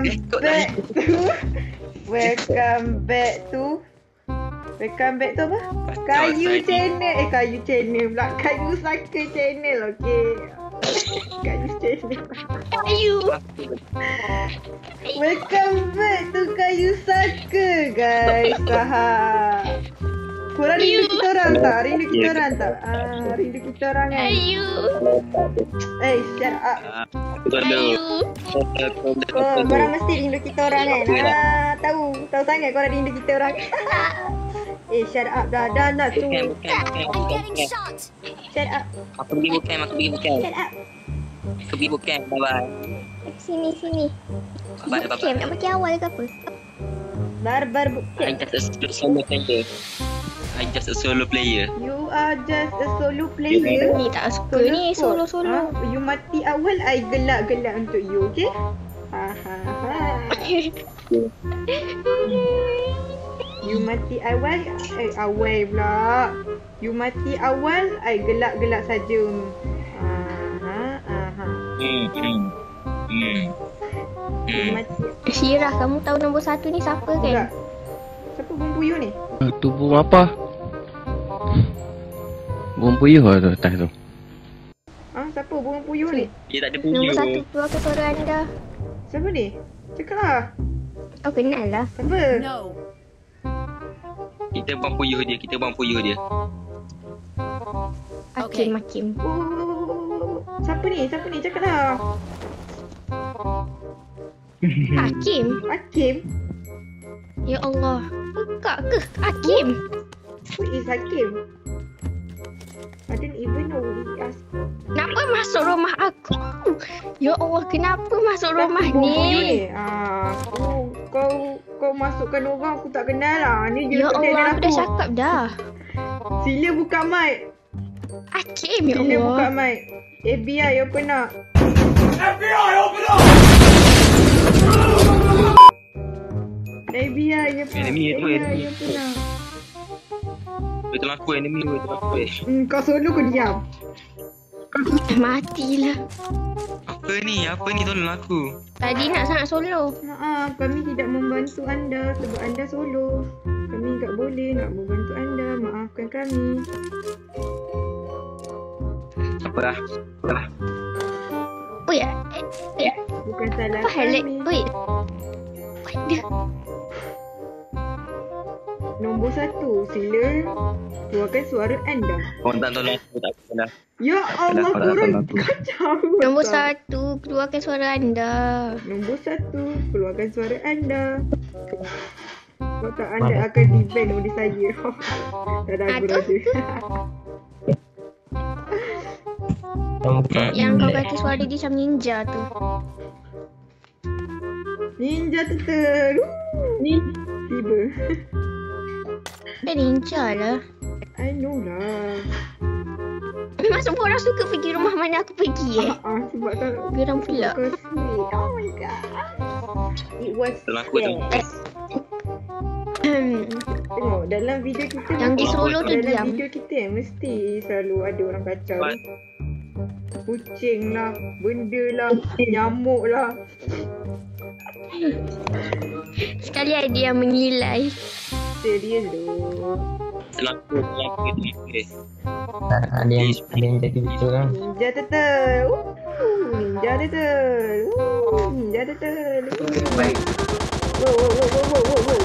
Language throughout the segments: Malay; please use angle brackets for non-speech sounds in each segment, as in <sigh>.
welcome back to Welcome back to Welcome back tu apa? Kayu channel. Eh kayu channel pula. Kayu saka channel okay Kayu channel. Kayu. Welcome back to Kayu Saka guys. Sahab Korang rindu kita orang tak? Rindu kita orang tak? Ah, rindu kita orang kan? Kayu. Eh, shut up Kayu. Oh, korang mesti rindu kita orang kan? Ah, tahu. Tahu sangat korang rindu kita orang. <laughs> eh, shut up dah. Dah nak tu. Bukan, bukan, bukan, bukan, bukan. Shut up. Aku pergi bukan, aku pergi bukan. Shut up. Aku pergi bukan, bye-bye. Sini, sini. Bye-bye, bye-bye. nak bagi awal ke apa? Barbar I bukit. just a solo player. I just a solo player. You are just a solo player. Ni tak suka ni solo-solo. Ha? You mati awal, I gelak-gelak untuk you, okay? Ha ha ha. <laughs> You mati awal, eh awal pula. You mati awal, I gelak-gelak saja. Ha ha ha. Hmm, hmm. Hmm. You Hmm. Syirah, kamu tahu nombor satu ni siapa enggak. kan? Siapa bom puyuh ni? Tu bom apa? Bom puyuh lah tu atas tu. Ah, siapa bom puyuh ni? Dia tak ada Nombor satu keluar ke suara anda. Siapa ni? Cakap lah. Oh, kenal lah. Siapa? Kita bang puyuh dia, kita bang puyuh dia. Hakim, Hakim. Oh, siapa ni? Siapa ni? Cakap lah. Hakim? Hakim? Ya Allah. Engkak ke Hakim? Who is Hakim? I don't even know who he is. Kenapa masuk rumah aku? Ya Allah, kenapa masuk rumah puyuh ni? Ah, oh, kau kau masukkan orang aku tak kenal lah. Ni dia Ya tak Allah, kenal aku dah cakap dah. Sila buka mic. Hakim, ya Sila buka Allah. mic. FBI open up. FBI open up. Enemy tu, FBI enemy. open up. Betul aku enemy, betul aku. Hmm, kau solo kau diam. Matilah. Apa ni? Apa ni tolong aku? Tadi nak sangat solo. Maaf, kami tidak membantu anda sebab anda solo. Kami tak boleh nak membantu anda. Maafkan kami. Apa lah? Apa lah? Oh ya, eh, eh, Bukan salah apa hal kami. Wait. Nombor satu, sila keluarkan suara anda. Kau tak tolong aku, tak apa lah. Ya Allah, korang kacau. nombor satu, keluarkan suara anda. Nombor satu, keluarkan suara anda. Sebab tak anda akan di-ban oleh saya. <laughs> tak ada aku tu? rasa. Yang kau kata suara dia macam ninja tu. Ninja turtle. Ni tiba. Eh ninja lah. I know lah. Memang semua orang suka pergi rumah mana aku pergi eh. Ah, ah, sebab tak Geram pula. Oh my god. It was best. Tengok dalam video kita Yang di solo tu dalam diam. video kita eh, mesti selalu ada orang kacau. What? Kucing lah, benda lah, nyamuk lah. Sekali ada yang mengilai. Serius tu. Aku, tolong aku, tolong aku. Tak ada yang ada yang jadi betul kan. Ninja turtle. Ooh, ninja turtle. Ooh, ninja turtle. Baik. Wow, wow, wow, wow, wow, wow, wow.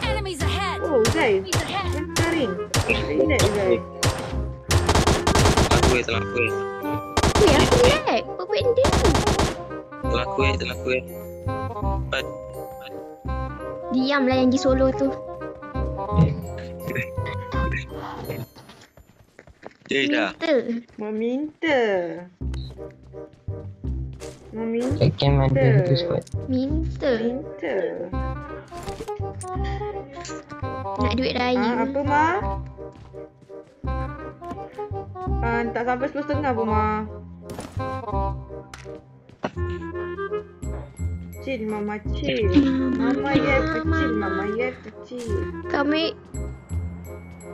Enemies ahead! Oh, guys. Enemies ahead! Yang taring. Ingat guys. Tolong aku, aku. Weh aku lag. Apa benda ni? Tolong aku, tolong aku. Cepat. Diamlah yang di solo tu. <laughs> Eh, dah. Minta. Meminta. Meminta. Second squad. Minta. Minta. Nak duit Ah, raya. apa ma? Ah, tak sampai sepuluh setengah pun ma. Kecil mama kecil. Mama ya kecil, mama ya kecil. Kami,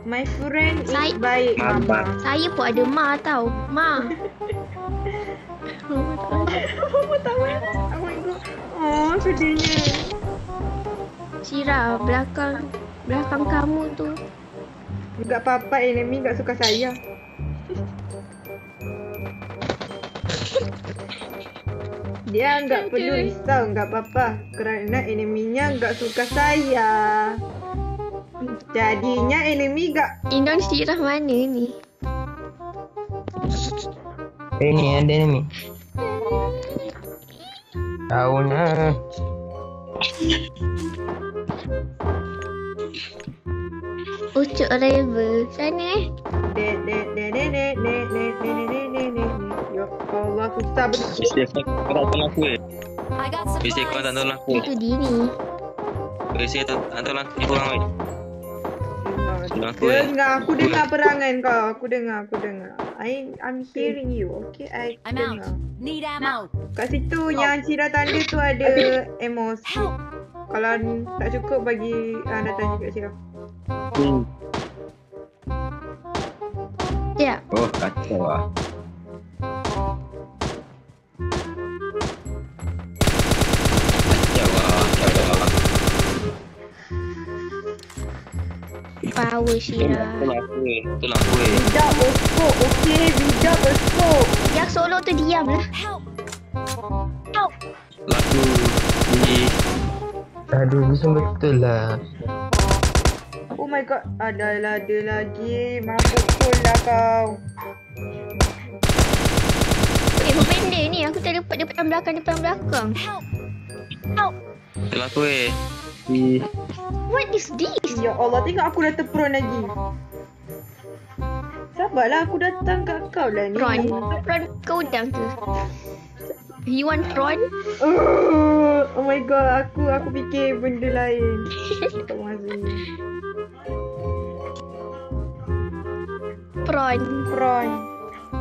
My friend is Saya- baik mama. saya pun ada ma tau. Ma. <laughs> Mama tahu. Oh my god. pedihnya. Sira, belakang belakang kamu tu. Enggak apa-apa enemy enggak suka saya. Dia enggak perlu risau, enggak apa-apa. Kerana eneminya enggak suka saya. Jadinya enemy enggak Indon Sira mana ni? Eh ni ada ni. Tahu nak. Ucuk river. Sana eh. Dek, dek, dek, dek, dek, dek, dek, dek, Ya Allah, susah betul. Mesti kau tak tolong aku eh. Mesti kau tak tolong aku. Itu dini. Mesti kau tak tolong aku. Korang eh. Tolong aku eh. Dengar, aku dengar perangan kau. Aku dengar, aku dengar. I, I'm hearing you, okay? I I'm dengar. out. Need ammo. Kat situ yang Cira tanda tu ada emos. Kalau ni tak cukup bagi uh, datang juga Cira. Hmm. Ya. Oh, kacau lah. Power Sira. Tolong aku aku eh. Bijak bosku, okay? Bijak bosku. Yang solo tu diam lah. Help. Laku. Ni. Aduh, bisa betul lah. Oh my god. Adalah ada lagi. Mabuk full lah kau. Eh, berbenda ni. Aku tak dapat depan belakang, depan belakang. Help. Tolong aku eh. What is this? Ya Allah, tengok aku dah terperon lagi. Sabarlah, aku datang kat kau lah ni. Prawn. Prawn kau udang tu. You want prawn? Oh, oh my god, aku aku fikir benda lain. <laughs> Tak ni. Prawn. Prawn.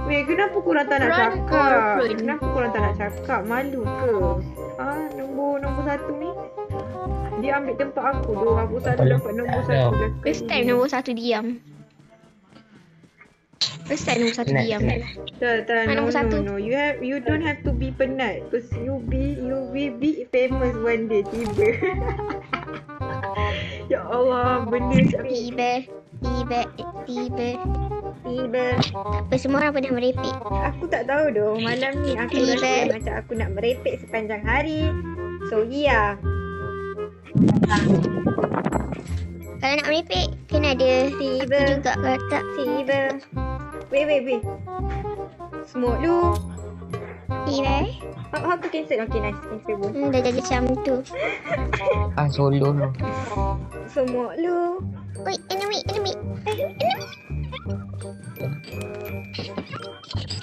Weh, kenapa korang tak nak Prawn cakap? Kenapa korang tak nak cakap? Malu ke? Ah, nombor nombor satu ni. Dia ambil tempat aku tu. Aku selalu dapat nombor satu. dah First sekali. time nombor satu diam. First time nombor satu Penat, diam. penat. Tak, tak, no, nombor no, satu. no. You have, you don't have to be penat. Cause you be, you will be famous one day. Tiba. <laughs> ya Allah, benda tak Tiba. Tiba. Tiba. tiba. Semua orang pernah merepek. Aku tak tahu doh. Malam ni aku Tiba. rasa macam aku nak merepek sepanjang hari. So, yeah. Kalau nak merepek, kena ada Tiba. aku juga kata. Tiba. Wait, wait, wait. Smoke dulu. Tiba. Oh, aku cancel. Okay, nice. Cancel pun. Hmm, dah jadi macam tu. <laughs> Ah, solo tu. Smoke dulu. Oi, enemy, enemy.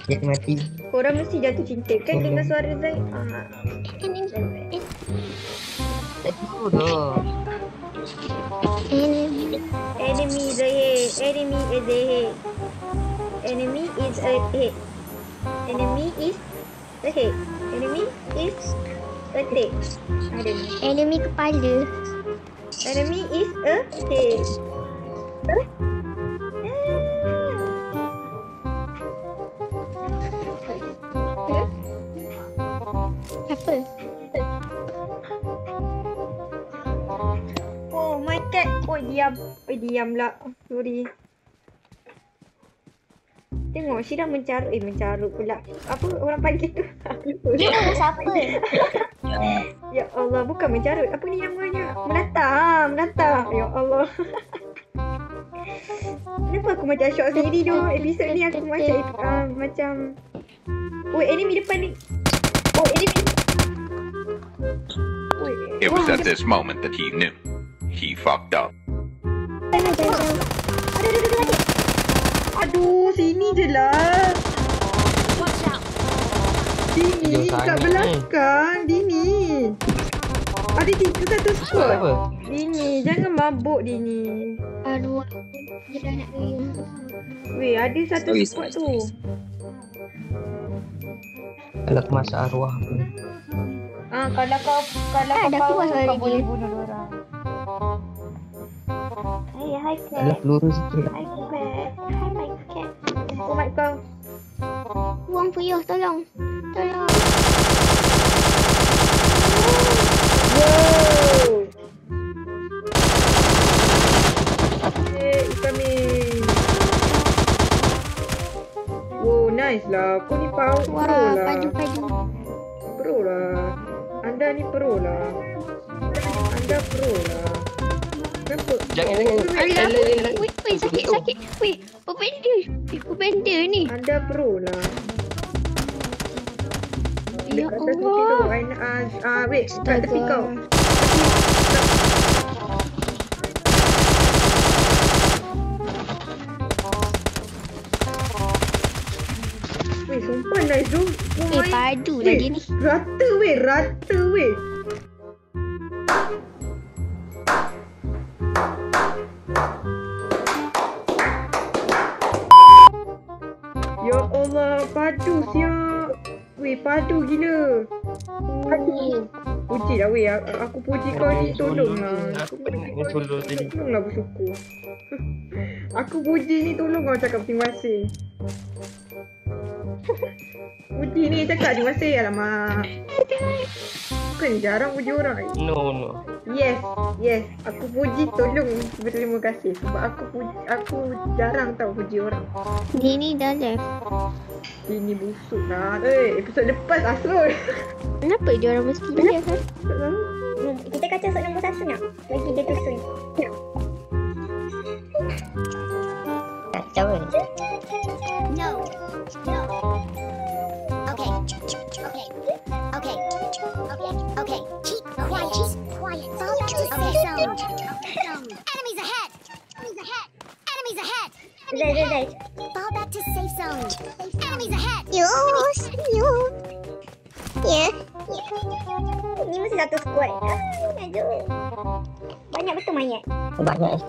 Dia mati. Korang mesti jatuh cinta kan dengan suara Zai? Ah. Enemy. Tak dah. Enemy. Enemy is ahead. Enemy is ahead. Enemy is a ahead. Enemy is a ahead. Enemy is ahead. Enemy. Enemy kepala. Enemy is ahead. Huh? Diam. Oh diam lah. Sorry. Tengok Syira mencarut. Eh mencarut pula. Apa orang panggil tu? <laughs> Lupa. Siapa? <laughs> Ya Allah, bukan mencarut. Apa ni namanya? Menatah. ha, Menatah. Ya Allah. <laughs> Kenapa aku macam shock sendiri tu? Episod ni aku macam uh, macam Oh, enemy depan ni. Oh, enemy. Oi, It was at this moment that he knew. He fucked up. Jangan, jangan, jangan. Aduh, aduh, aduh, aduh. Aduh, sini je lah. Dini, kat belakang. Dini. Ada tiga satu squad. Apa? Dini, jangan mabuk Dini. Aduh. Dia dah nak gayung. Weh, ada satu squad sorry, tu. Kalau aku masuk arwah aku. Ah, kalau kau kalau Ah, kau power, kau boleh bunuh orang. Hey, hi cat. Ada peluru sikit. Hi cat. Hi my cat. Oh my god. Buang puyuh, tolong. Tolong. nice lah. Kau ni pau wow, pro lah. Paju. Pro lah. Anda ni pro lah. Anda pro lah. Kenapa? Jangan jangan. Alah, wait, wait, sakit, sakit. Wait, berbenda. Eh, berbenda ni. Anda pro lah. Ya Dekat atas bukit tu. Allah. Ah, ah, wait. Kat tepi kau. Weh, sumpah nice tu. Oh Eh, padu Weh, lagi ni. Rata weh, rata weh. Padu siap. Weh, padu gila. Padu. Puji dah weh, aku, puji kau ni, tolonglah. Aku Aku puji kau tadi. Tolonglah bersyukur. aku puji ni, tolong kau cakap terima kasih. <laughs> puji ni cakap terima kasih, alamak. Bukan jarang puji orang. No no. Yes, yes. Aku puji tolong berterima kasih sebab aku puji, aku jarang tahu puji orang. Dia ni dah left. Ini busuk lah. Eh, episod lepas Asrul. Kenapa dia orang mesti left kan? Hmm, kita kaca suit nombor satu nak. Bagi dia tusun. Tak tahu ni. No. No. Okay. Okay. Okay. Okay. Okay. Enemies ahead. Enemies ahead. Enemies ahead. Zai, Zai, Zai. Fall back to safe zone. Enemies ahead. Yus, yus. Ya. Ni mesti satu squad. Aduh. Banyak betul mayat. Banyak es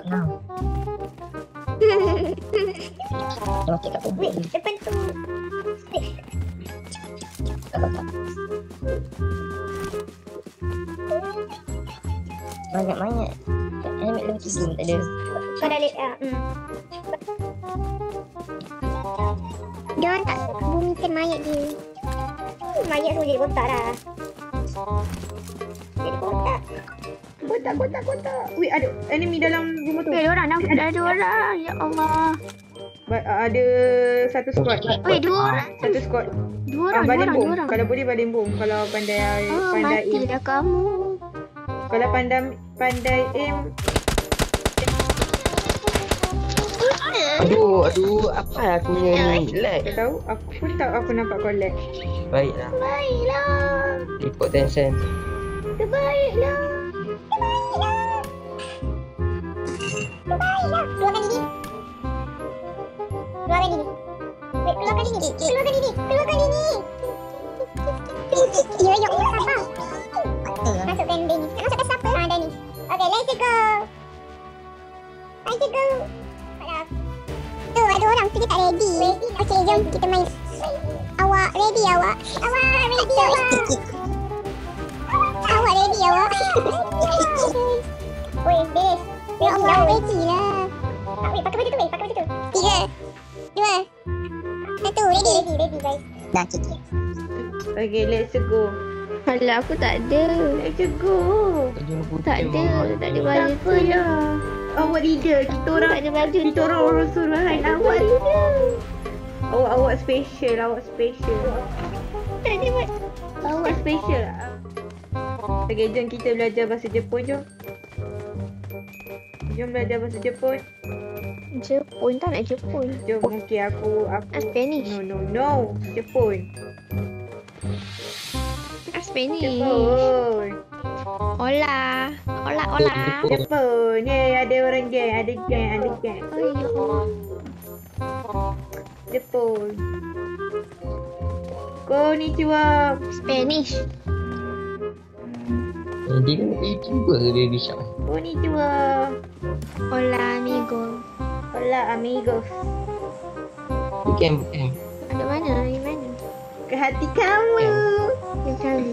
Mayat semua jadi kotak dah. Jadi kotak. Kotak, kotak, kotak. Wait, ada enemy dalam rumah tu. Eh, dia orang dah dah ada orang. Ya Allah. Ba- ada satu squad. Weh, dua orang. Satu squad. Dua Ah, orang, dua baling orang, bom. dua orang. Kalau boleh baling bom. Kalau pandai Oh, pandai mati aim. dah kamu. Kalau pandai pandai aim, Aduh, aduh, apa aku ni? Lag. kau tahu? Aku pun tahu aku nampak kau lag. Baiklah. Baiklah. Report Tencent. Terbaiklah. Terbaiklah. Keluarkan diri. Keluarkan diri. Wait, keluarkan diri. Keluarkan diri. Keluarkan diri. <laughs> Yo, yo, sabar. Masuk tak ready. Okay, jom kita main. Awak ready awak? Awak ready awak? <laughs> Awak ready awak? <laughs> Weh, Des. Ya Allah, ready lah. Ah, weh, pakai baju tu, weh. Pakai baju tu. Tiga. Dua. Satu. Ready. Ready, ready, guys. Dah, cik. Okay, let's go. Alah, aku tak ada. Let's go. Tak ada. memang. Tak ada baju tu. Apalah. Awak leader. Kita orang Tak ada baju kita orang orang suruhan awak leader. Awak awak special, awak special. Tak ada baju. Awak special lah. Okay, jom kita belajar bahasa Jepun jom. Jom belajar bahasa Jepun. Jepun tak nak Jepun. Jom, okay aku aku. Spanish. No no no, Jepun. Spanish. Jepun. Hola. Hola, hola. Jepun. Ye, ada orang geng, ada geng, ada geng. Oh, ya Allah. Jepun. Konnichiwa. Spanish. Eh, Dia kan YouTuber ke Baby Shark? Konnichiwa. Hola, amigo. Hola amigos. Bukan, bukan. Ada mana? Yang mana? Ke hati kamu. Yang kali.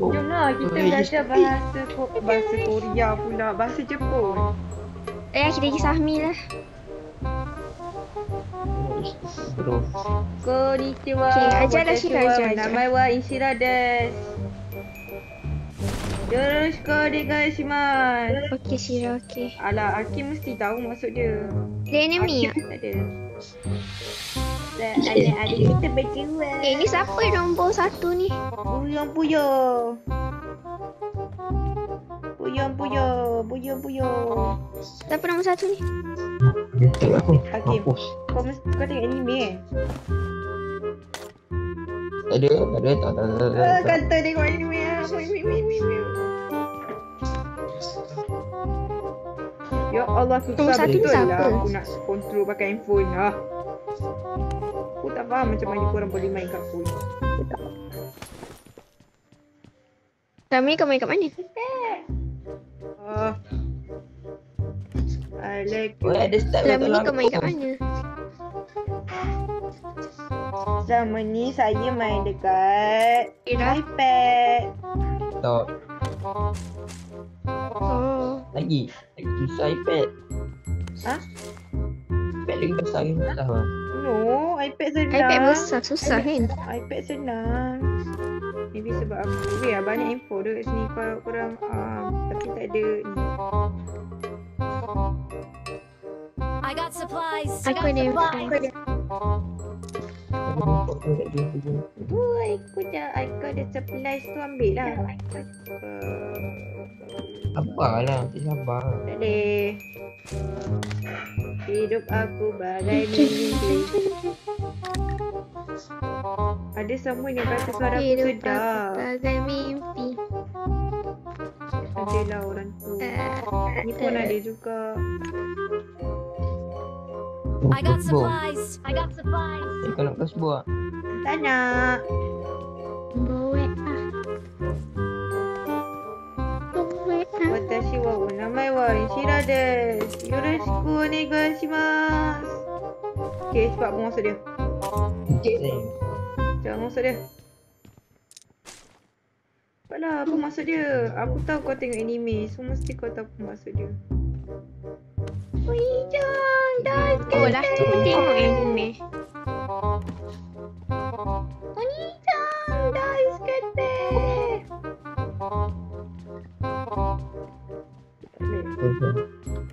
lah kita belajar bahasa bahasa Korea pula, bahasa Jepun. Eh, kita pergi Sahmi lah. Konnichiwa. Okay, ajar dah, Shira, ajar, ajar. Namae wa Ishira desu. Yoroshiku onegaishimasu. Okey, Shira, okey. Alah, Aki mesti tahu maksud dia. Dia enemy Aki tak ada. Dan adik-adik kita berdua. Eh, ni siapa nombor satu ni? Puyong puyong. Puyong puyong, puyong puyong. Siapa nombor satu ni? Aku. Mampus. Kau mesti kau tengok anime eh? Tak ada, tak ada, tak ada, tak ada. Ah, tak ada. kata tengok anime ah. Wih. Ya Allah susah betul siapa? lah aku nak control pakai handphone lah. Aku tak faham macam mana korang boleh main kat phone. Kami kau main kat mana? Ah. I like Oh, ada start Selama ni tolong kau main kat mana? Selama ni saya main dekat Ira. iPad. Tak. Oh. Lagi. Lagi susah iPad. Hah? iPad lagi besar lagi susah lah. No, iPad senang. iPad besar, susah kan? iPad senang. Maybe sebab aku Weh lah banyak info kat sini Kalau korang um, Tapi tak ada ni I got supplies. Aku ada info. Tu aku dah Aku ada supplies tu ambil lah. Uh, Sabarlah, nanti sabar. Tak boleh. Hidup aku bagai mimpi Ada someone yang kata suara aku Hidup sedap aku bagai mimpi. Ada lah orang tu. Ah, Ni pun ada juga I got supplies. I got supplies. kau nak? Tak Boek ah. Boek ah. Watashi wa onamae wa Ishira desu. Yoroshiku onegaishimasu. Okay, cepat apa maksud dia? Ni. Jangan maksud dia. Cepatlah, apa maksud dia? Aku tahu kau tengok anime, so mesti kau tahu apa maksud dia. Wijang, dah Oh lah, aku pun tengok anime. Wijang, dah iskate.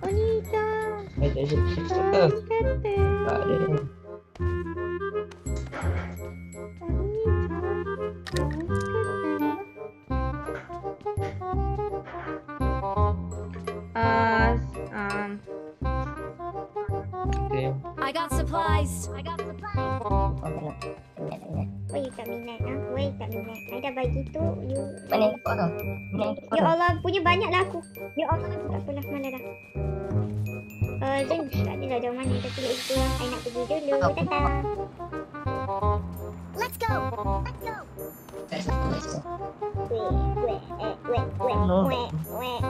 Wijang, Eh, tak ada. Tak dah ada. iskate. Tak Allah punya banyak lah aku. Ya Allah tak apalah mana dah. Uh, Zin, tak ada lah jauh mana Tapi kat situ lah I nak pergi dulu Tata Let's go. Let's go. Weh, eh, weh, weh, No. weh, weh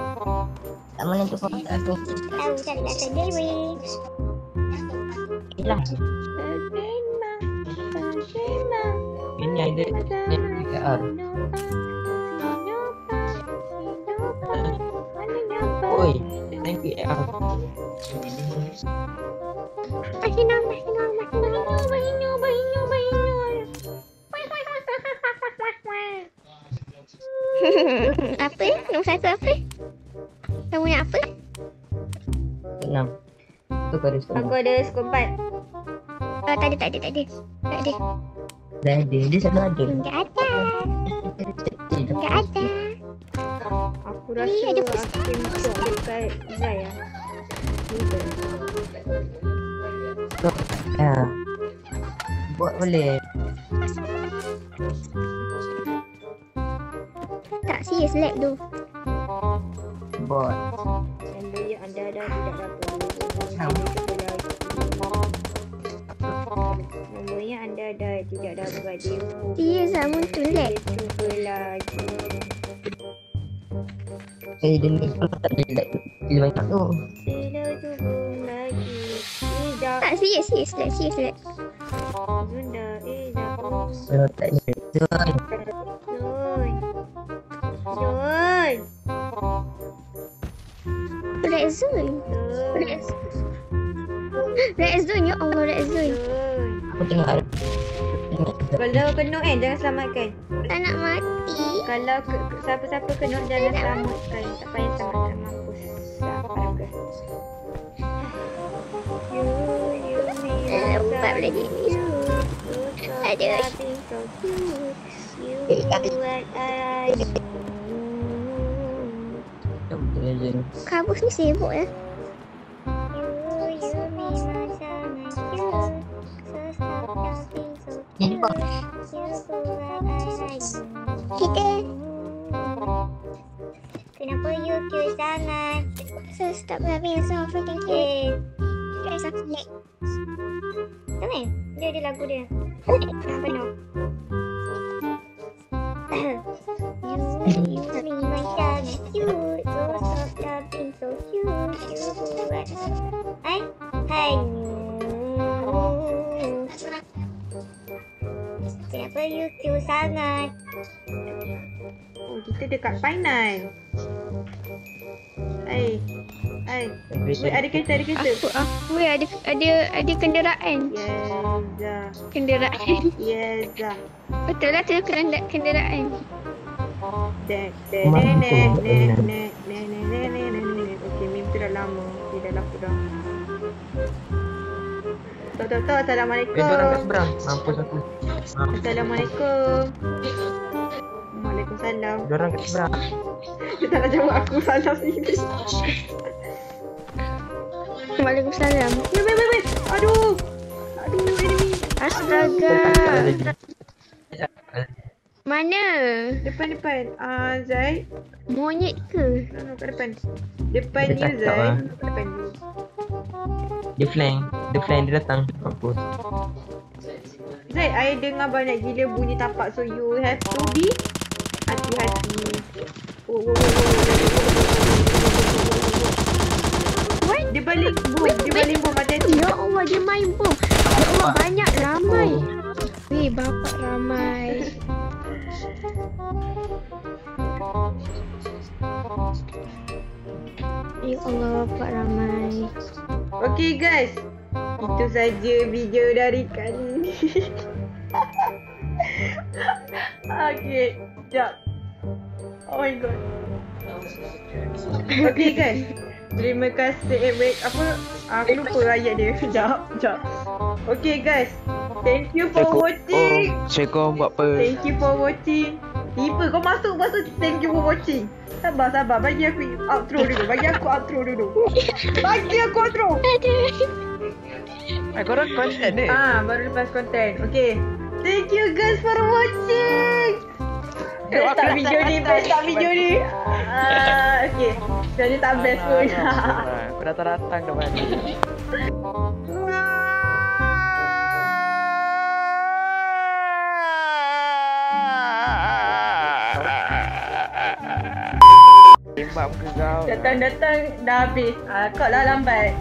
Tak mana tu kau aku. Tahu cari lah sendiri Lah. terima, terima. Ini ada thank you PKR. Mahina, mahina, mahina. apa? Nombor satu apa? Kamu nak apa? Enam. Tu kau ada Aku setengah. ada skor 4. Oh, tak ada, tak ada, tak ada. Tak ada. Dah ada. Dia selalu ada. Tak ada. Rasa Ni ada Zai lah. Ya. Buat boleh. Tak serius lab tu. Buat. Anda yang anda dah tidak dapat Tahu. Nombor yang anda dah tidak dapat lah muncul lab. Cuba Eh, dia ni kalau tak ada tak pilih banyak tu. Tak, serius, serius, serius, serius, serius. Oh, Bunda, eh, jangan. Oh, tak ada. Zoi. Oh. Red Zoe Red Zoe Red Zoe Ya Allah Red Zoe Aku tengok ada kalau kena kan, eh jangan selamatkan. Tak nak mati. Kalau siapa-siapa ke, kena jangan tak selamatkan. Tak payah selamatkan mampus. Empat lagi ni. Ada lagi. Kabus ni sibuk ya. Eh? You I like. Kita Kenapa you cute sangat? so stop having so freaking cute. Eh, Guys, aku. Sama eh? Dia ada lagu dia. Apa no? Sangat? Oh, kita dekat final. Hai. Hai. Wait, ada kereta, ada kereta. Aku, aku ada ada ada kenderaan. Yeza. Kenderaan. Yeza. Betul lah tu kenderaan. kenderaan. Dek, dek, nek, nek, nek, nek, nek, nek, nek, nek, nek, nek. Okey, meme tu dah lama. Okey, dah laku dah. Tok, tok, tok. Eh Assalamualaikum. diorang kat seberang Mampus aku Assalamualaikum. Waalaikumsalam. Diorang kat seberang <laughs> Dia tak nak jawab aku salah sendiri. Waalaikumsalam. Wait, wait, wait, wait. Aduh. Aduh, enemy. Astaga. Mana? Depan, depan. Ah, Zai. Monyet ke? No, no, kat depan. Depan Dia Zai. lah. Depan you. Dia flank Dia flank dia datang Mampus Zai, I dengar banyak gila bunyi tapak. So, you have to be hati-hati. Oh, oh, oh, oh, oh. What? Dia balik boom. Dia balik boom. Hati-hati. Ya Allah, dia main bom. Ya Allah, banyak ramai. Weh, bapak ramai. Ya Allah, bapak ramai. Okay guys. Itu saja video dari kali ni. <laughs> okay. Sekejap. Oh my god. Okay guys. Terima kasih. Eh, wait. Apa? Aku lupa ayat dia. <laughs> Sekejap. Sekejap. Okay guys. Thank you for watching. Assalamualaikum buat apa? Thank you for watching. Tiba kau masuk masuk thank you for watching. Sabar sabar bagi aku outro dulu. Bagi aku outro dulu. <laughs> Bagi aku outro. Eh, korang konten ni? Ah, baru lepas konten. Okay. Thank you guys for watching. Best tak video ni, best tak video ni. Ah, okay. Jadi tak best pun. Aku datang-datang dah. Tembak muka kau. Datang-datang dah habis. Ah, kau lah lambat.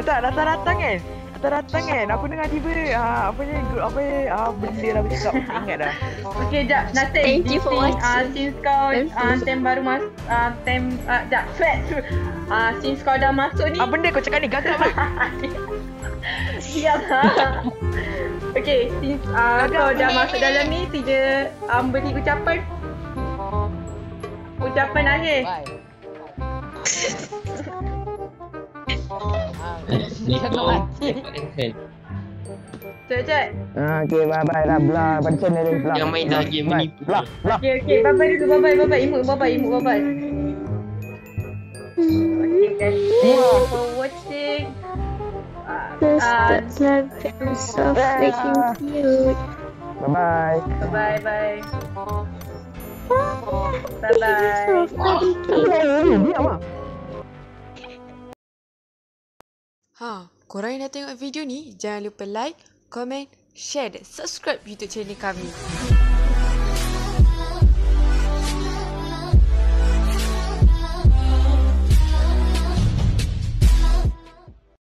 Tak, datang-datang kan? Datang-datang kan? Aku dengar tiba ah, apa ni, group apa ni, ah, benda lah bercakap. Aku ingat dah. Okay, jap. Nothing. Thank you for thing, watching. Ah, since kau ah, you. time baru mas, ah, time, ah, jap. Fat. Ah, since kau dah masuk ni. Ah, benda kau cakap ni gagal lah. <laughs> Diam lah. Okay, since uh, kau dah masuk dalam ni, sila um, beri ucapan. Ucapan akhir. <laughs> Jai Jai. Okay bye bye lah bye. Bantuin dia lah. Belakang. Belakang. Okay bye bye dulu bye bye bye bye imut bye bye 你看看，姐姐。啊，姐，拜拜啦，不啦，反正那个不啦。要买的，要买不啦，不啦。姐姐，拜拜，你拜拜，拜拜，一木，拜拜，一木，拜拜。Thank you for watching. Uh, uh, love, love, ah, so freaking cute. Bye bye. Bye bye bye. Bye bye. Ha, korang yang dah tengok video ni, jangan lupa like, komen, share dan subscribe YouTube channel kami.